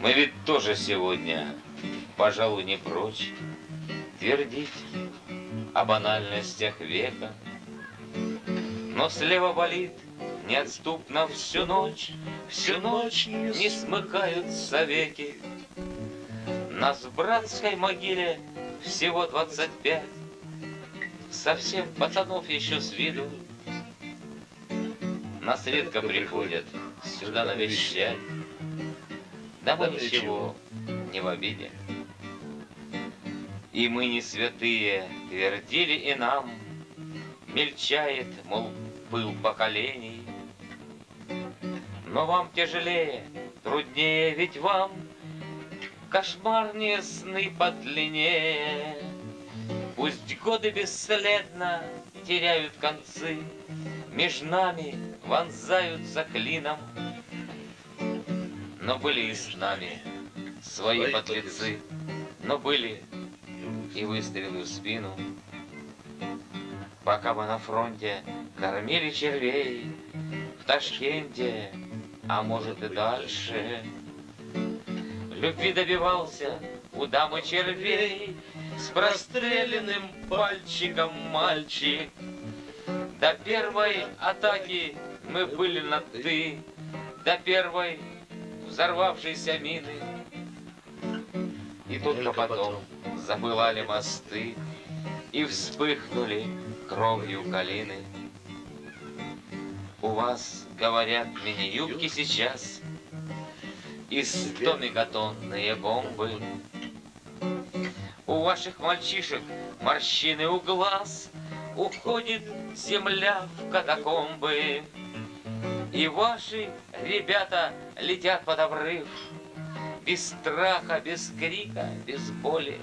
Мы ведь тоже сегодня, пожалуй, не прочь Твердить о банальностях века. Но слева болит неотступно всю ночь, Всю ночь не смыкаются веки. Нас в братской могиле всего двадцать пять, Совсем пацанов еще с виду. Нас редко приходят сюда навещать, Да мы ничего не в обиде. И мы не святые, твердили и нам, Мельчает, мол, пыл поколений. Но вам тяжелее, труднее, ведь вам Кошмарнее сны подлиннее. Пусть годы бесследно теряют концы, Меж нами вонзаются клином, Но были и с нами свои подлецы, Но были и выстрелы в спину. Пока мы на фронте кормили червей В Ташкенте, а может и дальше, Любви добивался у дамы червей С простреленным пальчиком мальчик. До первой атаки мы были на «ты», До первой взорвавшейся мины. И только потом запылали мосты И вспыхнули кровью калины. У вас, говорят, мини-юбки сейчас И стомегатонные бомбы. У ваших мальчишек морщины у глаз, Уходит земля в катакомбы. И ваши ребята летят под обрыв, Без страха, без крика, без боли.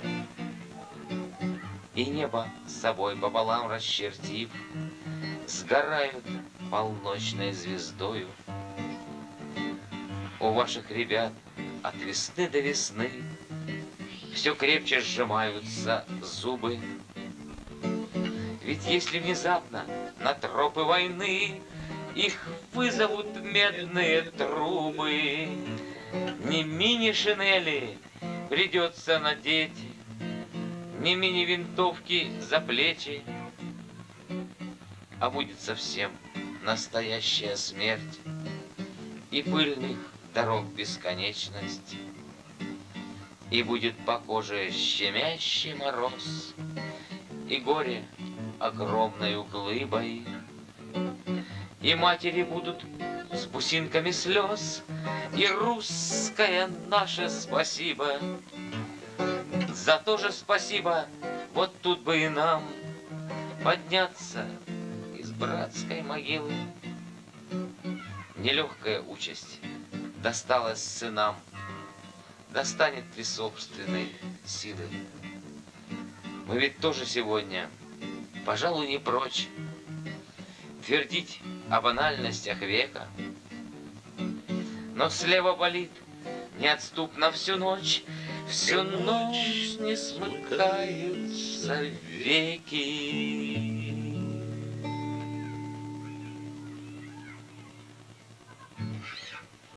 И небо с собой пополам расчертив, Сгорают полночной звездою. У ваших ребят от весны до весны Все крепче сжимаются зубы. Ведь если внезапно на тропы войны Их вызовут медные трубы, Не мини-шинели придется надеть, Не мини-винтовки за плечи, А будет совсем настоящая смерть И пыльных дорог бесконечность, И будет по коже щемящий мороз, И горе огромною глыбой, И матери будут с бусинками слез, И русское наше спасибо. За то же спасибо, вот тут бы и нам Подняться из братской могилы. Нелегкая участь досталась сынам, Достанет ли собственной силы? Мы ведь тоже сегодня, пожалуй, не прочь Твердить о банальностях века. Но слева болит неотступно всю ночь, Всю ночь не смыкаются веки.